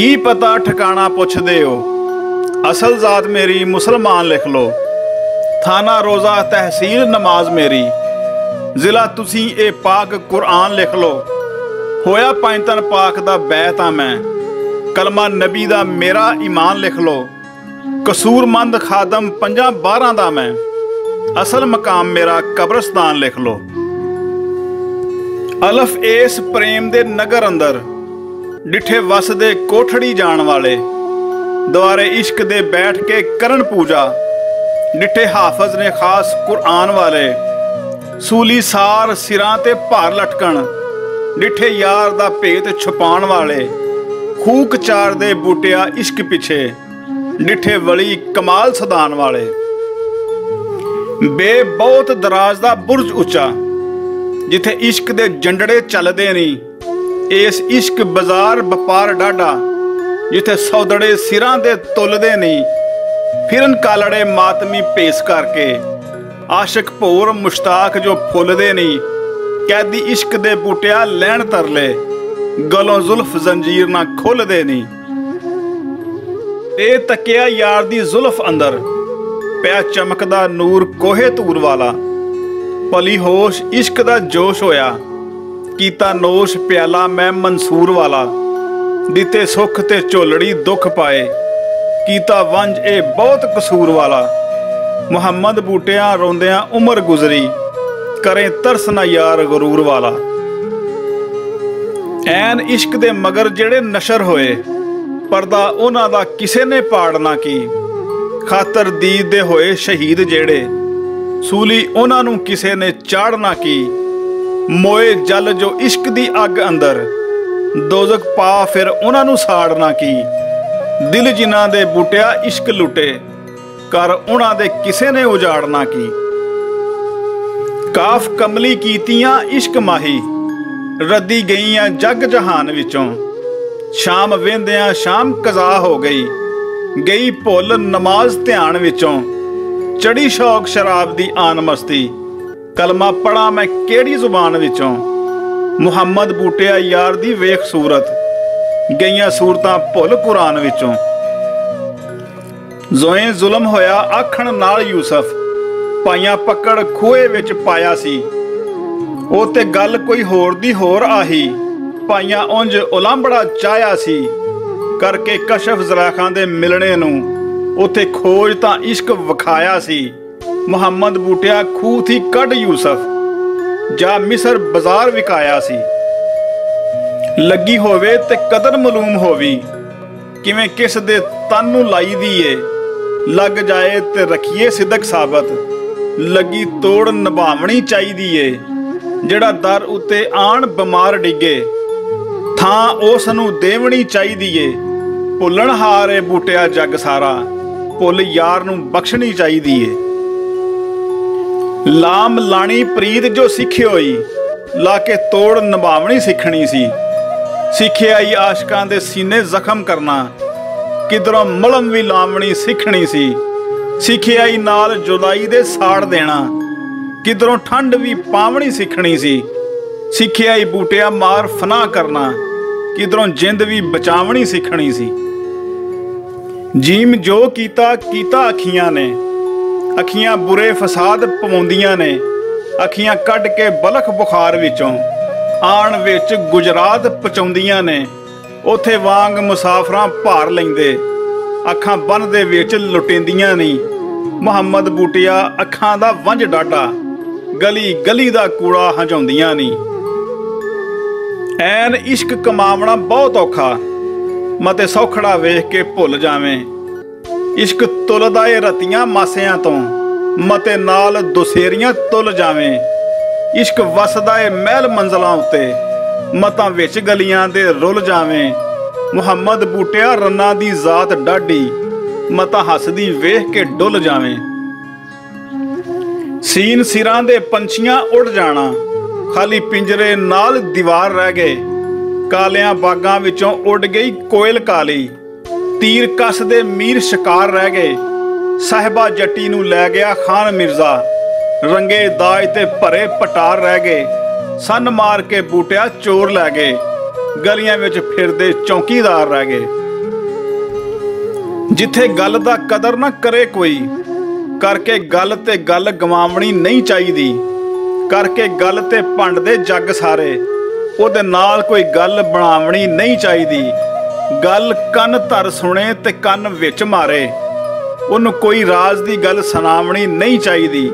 ਕੀ ਪਤਾ ਠਿਕਾਣਾ ਪੁੱਛਦੇ ਹੋ ਅਸਲ ਜ਼ਾਤ ਮੇਰੀ ਮੁਸਲਮਾਨ ਲਿਖ ਲੋ ਥਾਣਾ ਰੋਜ਼ਾ, ਤਹਿਸੀਲ, ਨਮਾਜ਼ ਮੇਰੀ। ਜ਼ਿਲ੍ਹਾ ਤੁਸੀਂ ਇਹ ਪਾਕ ਕੁਰਾਨ ਲਿਖ ਲੋ ਹੋਇਆ ਪੰਜਤਨ ਪਾਕ ਦਾ ਬੈਤ ਆ ਮੈਂ। ਕਲਮਾ ਨਬੀ ਦਾ ਮੇਰਾ ਈਮਾਨ ਲਿਖ ਲੋ ਕਸੂਰਮੰਦ ਖਾਦਮ ਪੰਜਾਂ 12 ਦਾ ਮੈਂ। ਅਸਲ ਮਕਾਮ ਮੇਰਾ ਕਬਰਸਤਾਨ ਲਿਖ ਲੋ ਅਲਫ ਇਸ ਪ੍ਰੇਮ ਦੇ ਨਗਰ ਅੰਦਰ। ਡਿਠੇ ਵਸਦੇ ਕੋਠੜੀ ਜਾਣ ਵਾਲੇ। ਦੁਆਰੇ ਇਸ਼ਕ ਦੇ ਬੈਠ ਕੇ ਕਰਨ ਪੂਜਾ। ਡਿਠੇ ਹਾਫਜ਼ ਨੇ ਖਾਸ ਕੁਰਾਨ ਵਾਲੇ। ਸੂਲੀ ਸਾਰ ਸਿਰਾਂ ਤੇ ਭਾਰ ਲਟਕਣ। ਡਿਠੇ ਯਾਰ ਦਾ ਭੇਤ ਛੁਪਾਉਣ ਵਾਲੇ। ਖੂਕ ਚਾਰ ਦੇ ਬੂਟਿਆ ਇਸ਼ਕ ਪਿਛੇ। ਡਿਠੇ ਵਲੀ ਕਮਾਲ ਸਦਾਨ ਵਾਲੇ। ਬੇ ਬਹੁਤ ਦਰਾਜ਼ ਦਾ ਬੁਰਜ ਉੱਚਾ। ਜਿੱਥੇ ਇਸ਼ਕ ਦੇ ਜੰਡੜੇ ਚੱਲਦੇ ਨਹੀਂ ਇਸ ਇਸ਼ਕ ਬਾਜ਼ਾਰ ਵਪਾਰ ਡਾਡਾ ਜਿੱਥੇ ਸੌਦੜੇ ਸਿਰਾਂ ਦੇ ਤੁਲਦੇ ਨਹੀਂ, ਫਿਰਨ ਕਾਲੜੇ ਮਾਤਮੀ ਪੇਸ ਕਰਕੇ। ਆਸ਼ਿਕ ਭੋਰ ਮੁਸ਼ਤਾਕ ਜੋ ਫੁੱਲਦੇ ਨਹੀਂ, ਕੈਦੀ ਇਸ਼ਕ ਦੇ ਬੂਟਿਆ ਲੈਣ ਤਰਲੇ, ਗਲੋਂ ਜ਼ੁਲਫ ਜ਼ੰਜੀਰ ਨਾ ਖੁੱਲਦੇ ਨਹੀਂ। ਤੇ ਤੱਕਿਆ ਯਾਰ ਦੀ ਜ਼ੁਲਫ ਅੰਦਰ, ਪਿਆ ਚਮਕਦਾ ਨੂਰ ਕੋਹੇ ਧੂਰ ਵਾਲਾ। ਪਲੀ ਹੋਸ਼ ਇਸ਼ਕ ਦਾ ਜੋਸ਼ ਹੋਇਆ। ਕੀਤਾ ਨੋਸ਼ ਪਿਆਲਾ ਮੈਂ ਮਨਸੂਰ ਵਾਲਾ। ਦਿੱਤੇ ਸੁਖ ਤੇ ਝੋਲੜੀ ਦੁੱਖ ਪਾਏ। ਕੀਤਾ ਵੰਜ ਇਹ ਬਹੁਤ ਕਸੂਰ ਵਾਲਾ। ਮੁਹੰਮਦ ਬੂਟਿਆਂ ਰੋਂਦਿਆਂ ਉਮਰ ਗੁਜ਼ਰੀ। ਕਰੇ ਤਰਸ ਨਾ ਯਾਰ ਗਰੂਰ ਵਾਲਾ। ਐਨ ਇਸ਼ਕ ਦੇ ਮਗਰ ਜਿਹੜੇ ਨਸ਼ਰ ਹੋਏ। ਪਰਦਾ ਉਹਨਾਂ ਦਾ ਕਿਸੇ ਨੇ ਪਾੜ ਨਾ ਕੀ। ਖਾਤਰ ਦੀਦ ਦੇ ਹੋਏ ਸ਼ਹੀਦ ਜਿਹੜੇ। ਸੂਲੀ ਉਹਨਾਂ ਨੂੰ ਕਿਸੇ ਨੇ ਚਾੜ ਨਾ ਕੀ। ਮੋਏ ਜਲ ਜੋ ਇਸ਼ਕ ਦੀ ਅੱਗ ਅੰਦਰ। ਦੋਜ਼ਖ ਪਾ ਫਿਰ ਉਹਨਾਂ ਨੂੰ ਸਾੜਨਾ ਕੀ। ਦਿਲ ਜਿਨ੍ਹਾਂ ਦੇ ਬੁੱਟਿਆ ਇਸ਼ਕ ਲੁੱਟੇ, ਕਰ ਉਹਨਾਂ ਦੇ ਕਿਸੇ ਨੇ ਉਜਾੜਨਾ ਕੀ। ਕਾਫ ਕਮਲੀ ਕੀਤੀਆਂ ਇਸ਼ਕ ਮਾਹੀ, ਰੱਦੀ ਗਈਆਂ ਜਗ ਜਹਾਨ ਵਿੱਚੋਂ। ਸ਼ਾਮ ਵੇਂਦਿਆਂ ਸ਼ਾਮ ਕਜ਼ਾ ਹੋ ਗਈ ਗਈ ਭੁੱਲ ਨਮਾਜ਼ ਧਿਆਨ ਵਿੱਚੋਂ। ਚੜੀ ਸ਼ੌਕ ਸ਼ਰਾਬ ਦੀ ਆਨ ਮਸਤੀ ਕਲਮਾ ਪੜਾ ਮੈਂ ਕਿਹੜੀ ਜ਼ੁਬਾਨ ਵਿੱਚੋਂ? ਮੁਹੰਮਦ ਬੂਟਿਆ ਯਾਰ ਦੀ ਵੇਖ ਸੂਰਤ, ਗਈਆਂ ਸੂਰਤਾਂ ਭੁੱਲ ਕੁਰਾਨ ਵਿੱਚੋਂ। ਜ਼ੋਏ ਜ਼ੁਲਮ ਹੋਇਆ ਆਖਣ ਨਾਲ ਯੂਸਫ, ਪਾਈਆਂ ਪਕੜ ਖੂਏ ਵਿੱਚ ਪਾਇਆ ਸੀ। ਉਹ ਤੇ ਗੱਲ ਕੋਈ ਹੋਰ ਦੀ ਹੋਰ ਆਹੀ, ਪਾਈਆਂ ਉਂਝ ਉਲੰਬੜਾ ਚਾਇਆ ਸੀ। ਕਰਕੇ ਕਸ਼ਫ ਜ਼ਰਾਖਾਂ ਦੇ ਮਿਲਣੇ ਨੂੰ ਉਥੇ ਖੋਜ ਤਾਂ ਇਸ਼ਕ ਵਿਖਾਇਆ ਸੀ। ਮੁਹੰਮਦ ਬੂਟਿਆ ਖੂਹ ਥੀ ਕੱਢ ਯੂਸਫ, ਜਾਂ ਮਿਸਰ ਬਾਜ਼ਾਰ ਵਿਕਾਇਆ ਸੀ। ਲੱਗੀ ਹੋਵੇ ਤੇ ਕਦਰ ਮਾਲੂਮ ਹੋਵੀ, ਕਿਵੇਂ ਕਿਸ ਦੇ ਤਨ ਨੂੰ ਲਾਈ ਦੀ ਏ ਲੱਗ ਜਾਏ ਤੇ ਰਖੀਏ ਸਿੱਧਕ ਸਾਬਤ, ਲੱਗੀ ਤੋੜ ਨਿਭਾਵਣੀ ਚਾਹੀਦੀ ਏ ਜਿਹੜਾ ਦਰ ਉੱਤੇ ਆਣ ਬਿਮਾਰ ਡਿੱਗੇ, ਥਾਂ ਉਸ ਨੂੰ ਦੇਵਣੀ ਚਾਹੀਦੀ ਏ ਭੁੱਲਣ ਹਾਰੇ ਬੂਟਿਆ ਜੱਗ ਸਾਰਾ, ਭੁੱਲ ਯਾਰ ਨੂੰ ਬਖਸ਼ਣੀ ਚਾਹੀਦੀ ਏ ਲਾਮ ਲਾਣੀ ਪ੍ਰੀਤ ਜੋ ਸਿੱਖਿਓਈ ਲਾ ਕੇ ਤੋੜ ਨਿਭਾਵਣੀ ਸਿੱਖਣੀ ਸੀ। ਸਿੱਖਿਆਈ ਆਸ਼ਕਾਂ ਦੇ ਸੀਨੇ ਜ਼ਖਮ ਕਰਨਾ, ਕਿਧਰੋਂ ਮਲਮ ਵੀ ਲਾਵਣੀ ਸਿੱਖਣੀ ਸੀ। ਸਿੱਖਿਆਈ ਨਾਲ ਜੁਦਾਈ ਦੇ ਸਾੜ ਦੇਣਾ, ਕਿਧਰੋਂ ਠੰਡ ਵੀ ਪਾਵਣੀ ਸਿੱਖਣੀ ਸੀ। ਸਿੱਖਿਆਈ ਬੂਟਿਆ ਮਾਰ ਫਨਾ ਕਰਨਾ, ਕਿਧਰੋਂ ਜਿੰਦ ਵੀ ਬਚਾਵਣੀ ਸਿੱਖਣੀ ਸੀ। ਜੀਮ ਜੋ ਕੀਤਾ ਕੀਤਾ ਅੱਖੀਆਂ ਨੇ। ਅੱਖੀਆਂ ਬੁਰੇ ਫਸਾਦ ਪਵਾਉਂਦੀਆਂ ਨੇ, ਅੱਖੀਆਂ ਕੱਢ ਕੇ ਬਲਖ ਬੁਖਾਰ ਵਿੱਚੋਂ, ਆਣ ਵਿੱਚ ਗੁਜਰਾਤ ਪਚਾਉਂਦੀਆਂ ਨੇ, ਉਥੇ ਵਾਂਗ ਮੁਸਾਫਰਾਂ ਭਾਰ ਲੈਂਦੇ, ਅੱਖਾਂ ਬੰਨ ਦੇ ਵਿੱਚ ਲੁਟੇਂਦੀਆਂ ਨਹੀਂ ਮੁਹੰਮਦ ਬੂਟਿਆ ਅੱਖਾਂ ਦਾ ਵੰਜ ਡਾਡਾ ਗਲੀ ਗਲੀ ਦਾ ਕੂੜਾ ਹੰਝਾਉਂਦੀਆਂ ਨਹੀਂ ਐਨ ਇਸ਼ਕ ਕਮਾਵਣਾ ਬਹੁਤ ਔਖਾ, ਮਤੇ ਸੌਖੜਾ ਵੇਖ ਕੇ ਭੁੱਲ ਜਾਵੇਂ। ਇਸ਼ਕ ਤੁਲਦਾ ਏ ਰਤੀਆਂ ਮਾਸਿਆਂ ਤੋਂ, ਮਤੇ ਨਾਲ ਦੁਸੇਰੀਆਂ ਤੁਲ ਜਾਵੇਂ। ਇਸ਼ਕ ਵਸਦਾ ਏ ਮਹਿਲ ਮੰਜ਼ਲਾਂ ਉੱਤੇ, ਮਤਾਂ ਵਿੱਚ ਗਲੀਆਂ ਦੇ ਰੁੱਲ ਜਾਵੇਂ। ਮੁਹੰਮਦ ਬੂਟਿਆ ਰੰਨਾ ਦੀ ਜ਼ਾਤ ਡਾਢੀ, ਮਤਾ ਹੱਸਦੀ ਵੇਖ ਕੇ ਡੁੱਲ ਜਾਵੇਂ। ਸੀਨ ਸਿਰਾਂ ਦੇ ਪੰਛੀਆਂ ਉੱਡ ਜਾਣਾ, ਖਾਲੀ ਪਿੰਜਰੇ ਨਾਲ ਦੀਵਾਰ ਰਹਿ ਗਏ। ਕਾਲਿਆਂ ਬਾਗਾਂ ਵਿੱਚੋਂ ਉੱਡ ਗਈ ਕੋਇਲ ਕਾਲੀ। ਤੀਰ ਕੱਸ ਦੇ ਮੀਰ ਸ਼ਿਕਾਰ ਰਹਿ ਗਏ। ਸਾਹਿਬਾ ਜੱਟੀ ਨੂੰ ਲੈ ਗਿਆ ਖਾਨ ਮਿਰਜ਼ਾ। ਰੰਗੇ ਦਾਜ ਤੇ ਭਰੇ ਪਟਾਰ ਰਹਿ ਗਏ। ਸੰਨ ਮਾਰ ਕੇ ਬੂਟਿਆ ਚੋਰ ਲੈ ਗਏ। ਗਲੀਆਂ ਵਿੱਚ ਫਿਰਦੇ ਚੌਕੀਦਾਰ ਰਹਿ ਗਏ। ਜਿੱਥੇ ਗੱਲ ਦਾ ਕਦਰ ਨਾ ਕਰੇ ਕੋਈ, ਕਰਕੇ ਗੱਲ ਤੇ ਗੱਲ ਗਵਾਵਣੀ ਨਹੀਂ ਚਾਹੀਦੀ। ਕਰਕੇ ਗੱਲ ਤੇ ਭੰਡਦੇ ਜੱਗ ਸਾਰੇ। ਉਹਦੇ ਨਾਲ ਕੋਈ ਗੱਲ ਬਣਾਵਣੀ ਨਹੀਂ ਚਾਹੀਦੀ। ਗੱਲ ਕੰਨ ਧਰ ਸੁਣੇ ਤੇ ਕੰਨ ਵਿੱਚ ਮਾਰੇ। ਉਹਨੂੰ ਕੋਈ ਰਾਜ਼ ਦੀ ਗੱਲ ਸੁਣਾਵਣੀ ਨਹੀਂ ਚਾਹੀਦੀ।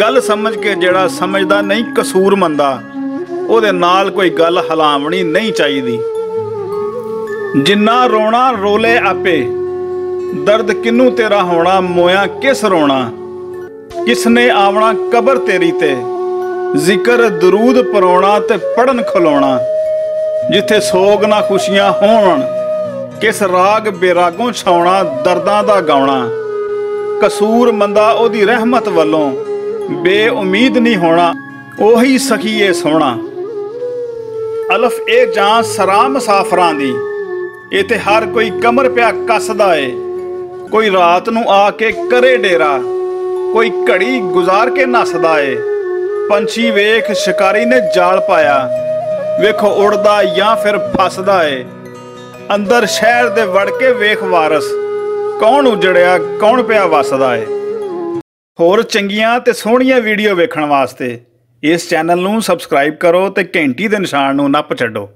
ਗੱਲ ਸਮਝ ਕੇ ਜਿਹੜਾ ਸਮਝਦਾ ਨਹੀਂ ਕਸੂਰ ਮੰਦਾ ਉਹਦੇ ਨਾਲ ਕੋਈ ਗੱਲ ਹਲਾਵਣੀ ਨਹੀਂ ਚਾਹੀਦੀ। ਜਿੰਨਾ ਰੋਣਾ ਰੋਲੇ ਆਪੇ, ਦਰਦ ਕਿੰਨੂੰ ਤੇਰਾ ਹੋਣਾ, ਮੋਇਆ ਕਿਸ ਰੋਣਾ? ਕਿਸਨੇ ਆਵਣਾ ਕਬਰ ਤੇਰੀ ਤੇ? ਜ਼ਿਕਰ ਦਰੂਦ ਪਰੋਣਾ ਤੇ ਪੜਨ ਖਲੋਣਾ। ਜਿੱਥੇ ਸੋਗ ਨਾ ਖੁਸ਼ੀਆਂ ਹੋਣ ਕਿਸ ਰਾਗ ਬੇਰਾਗੋਂ ਛਾਉਣਾ, ਦਰਦਾਂ ਦਾ ਗਾਉਣਾ। ਕਸੂਰ ਮੰਦਾ ਉਹਦੀ ਰਹਿਮਤ ਵੱਲੋਂ, ਬੇਉਮੀਦ ਨਹੀਂ ਹੋਣਾ, ਉਹੀ ਸਖੀਏ ਸੋਹਣਾ ਅਲਫ ਇਹ ਜਾਂ ਸਰਾ ਮੁਸਾਫਰਾਂ ਦੀ, ਇਥੇ ਹਰ ਕੋਈ ਕਮਰ ਪਿਆ ਕੱਸਦਾ ਏ। ਕੋਈ ਰਾਤ ਨੂੰ ਆ ਕੇ ਕਰੇ ਡੇਰਾ, ਕੋਈ ਘੜੀ ਗੁਜ਼ਾਰ ਕੇ ਨੱਸਦਾ ਏ। ਪੰਛੀ ਵੇਖ ਸ਼ਿਕਾਰੀ ਨੇ ਜਾਲ ਪਾਇਆ, ਵੇਖੋ ਉੜਦਾ ਜਾਂ ਫਿਰ ਫਸਦਾ ਏ। ਅੰਦਰ ਸ਼ਹਿਰ ਦੇ ਵੜ ਕੇ ਵੇਖ ਵਾਰਸ। ਕੌਣ ਉਜੜਿਆ, ਕੌਣ ਪਿਆ ਵਸਦਾ ਏ। ਹੋਰ ਚੰਗੀਆਂ ਤੇ ਸੋਹਣੀਆਂ ਵੀਡੀਓ ਵੇਖਣ ਵਾਸਤੇ ਇਸ ਚੈਨਲ ਨੂੰ ਸਬਸਕ੍ਰਾਈਬ ਕਰੋ ਤੇ ਘੰਟੀ ਦੇ ਨਿਸ਼ਾਨ ਨੂੰ ਨੱਪ ਛੱਡੋ।